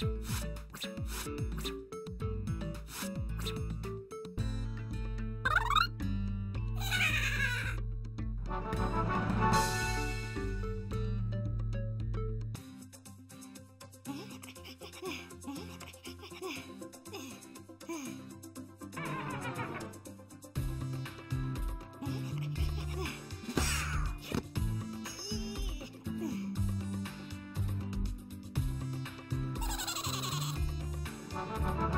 Thank you. Thank you.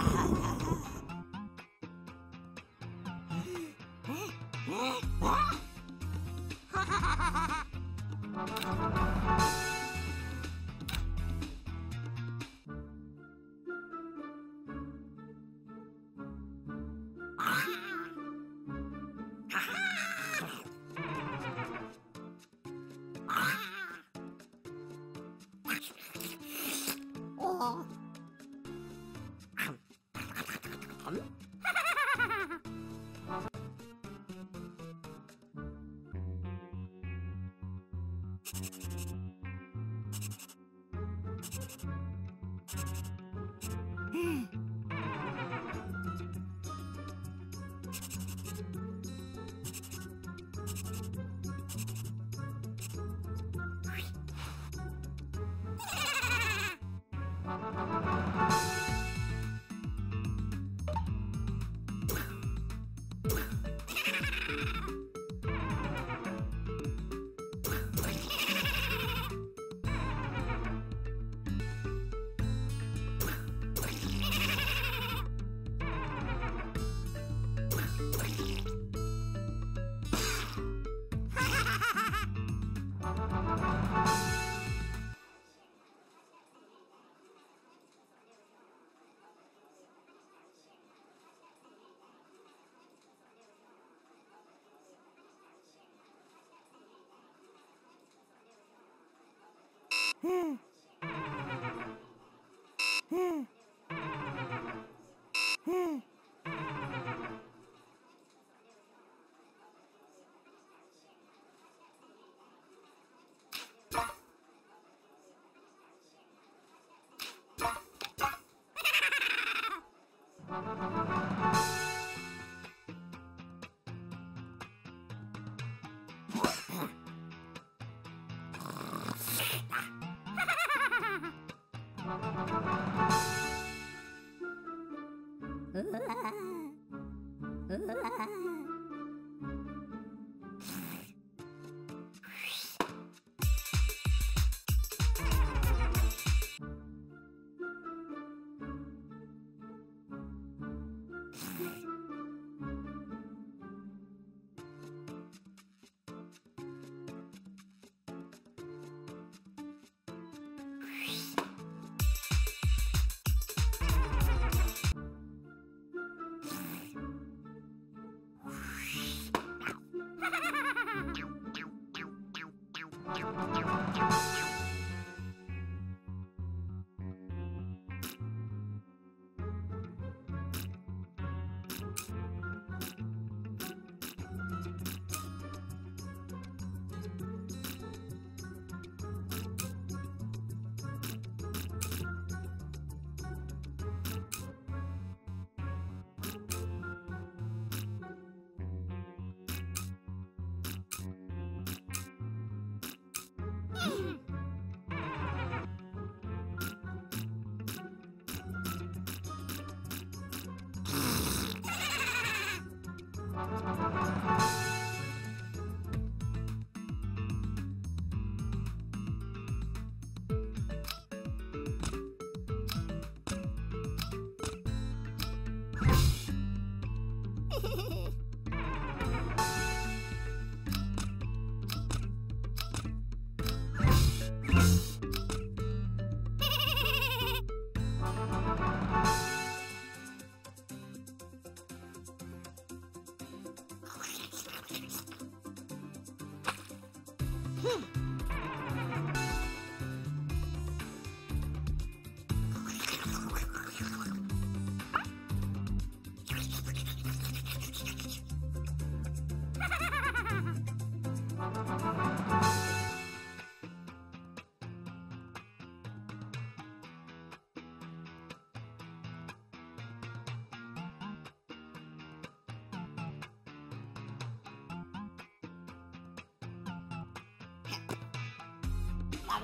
Hmm.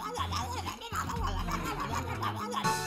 来了来了来了来了来了来了来了来了来了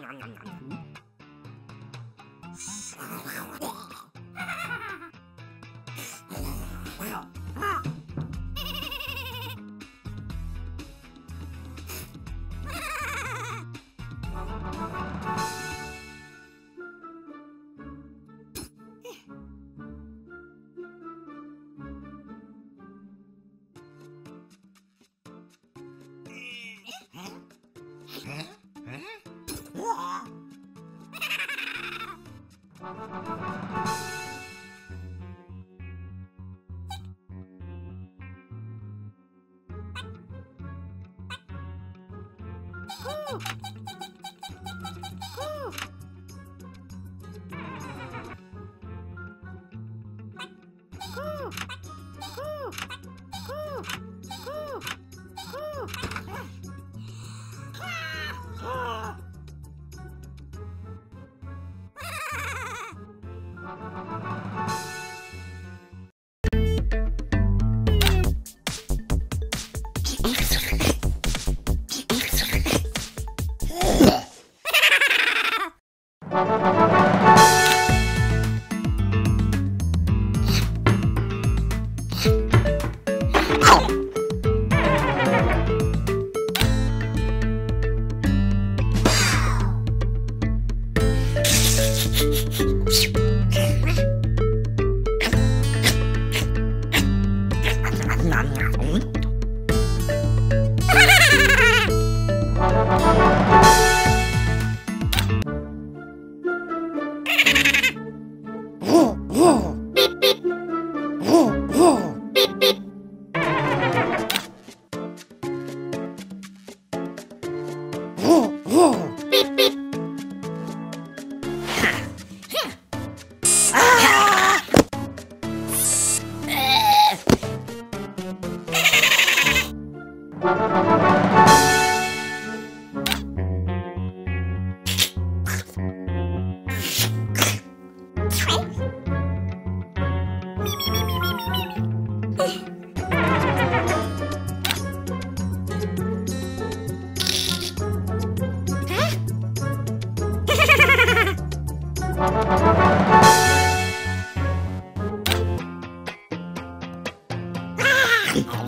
nyang nyang nyang nyang no. Ah! Afrique.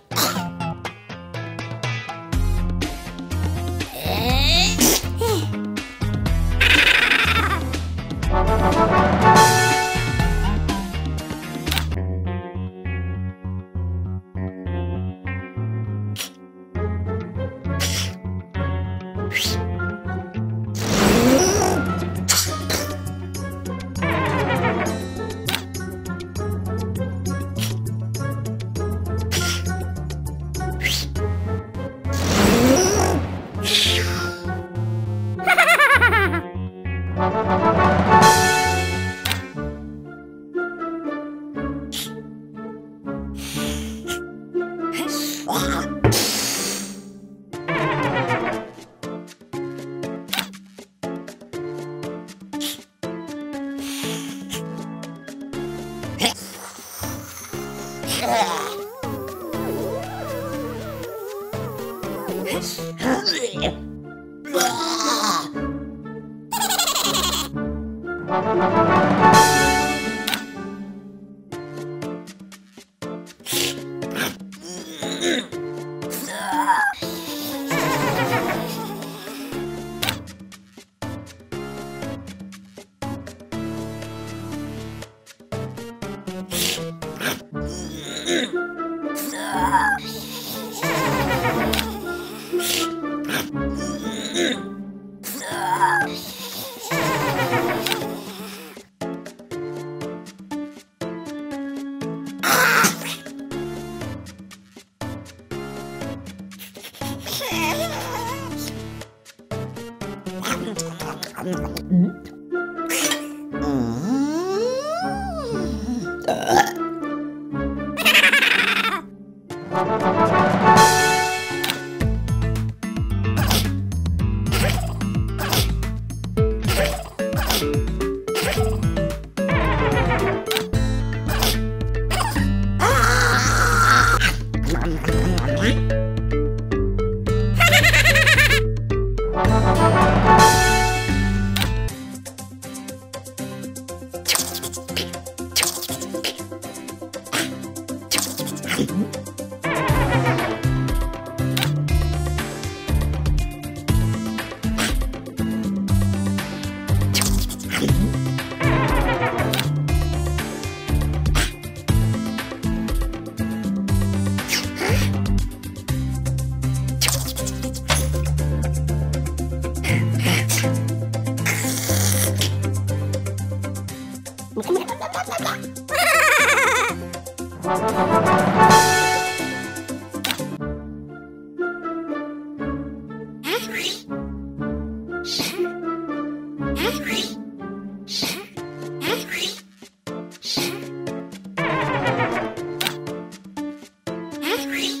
three.